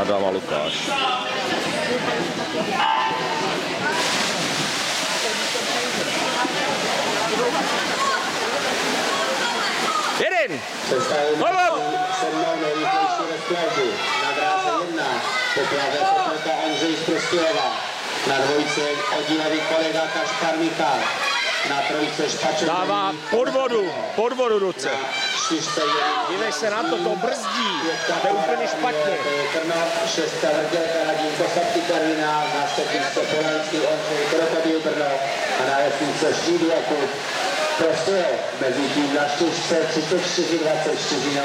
Adam a Lukáš. Jeden! Hop. Na dráze jedna popravé Petrka Andřej z Prostějova. Na dvojce oddílevý kolega Kašpar Michal. Na trojce Špaček. Dává pod vodu, pod vodu ruce. Dívej se na to, to brzdí. To je úplně špatně. Trnov, šestka Vrdělka Radínko Sapky na sedmičce Polanský Ondřej Krokodil Brno a na jesnice Šídu Jakub Prostějov. Mezi tím na čtyřce 34-24 na